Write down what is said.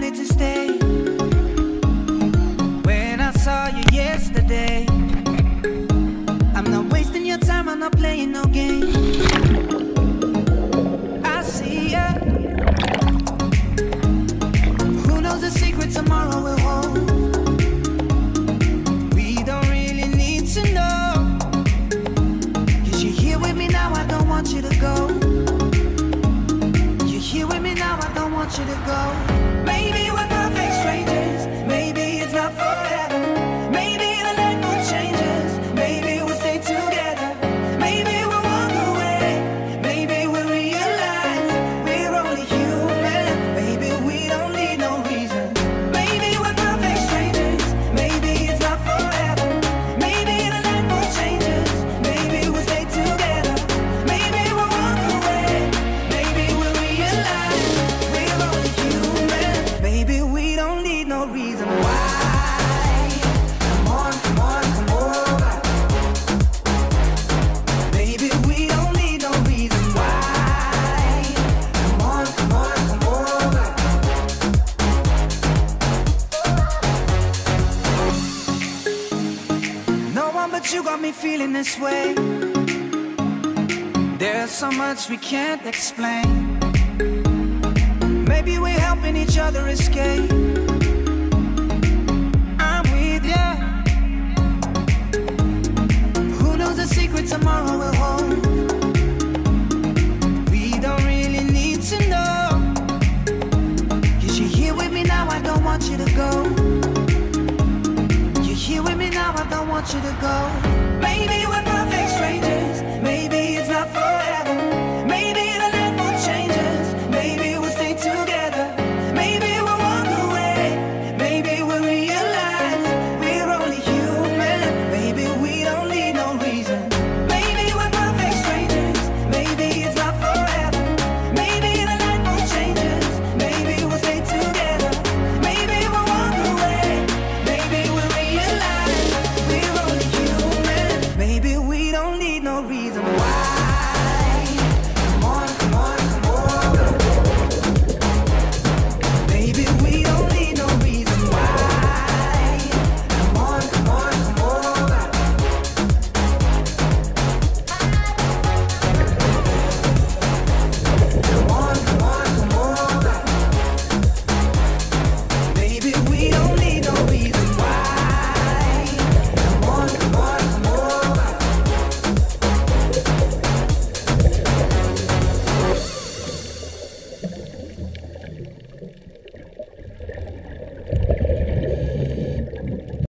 wanted to stay. When I saw you yesterday I'm not wasting your time, I'm not playing no games. want you to go. Maybe we're. got me feeling this way. There's so much we can't explain. Maybe we're helping each other escape. I'm with ya. Who knows the secrets of my want you to go. Maybe we're.